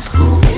school.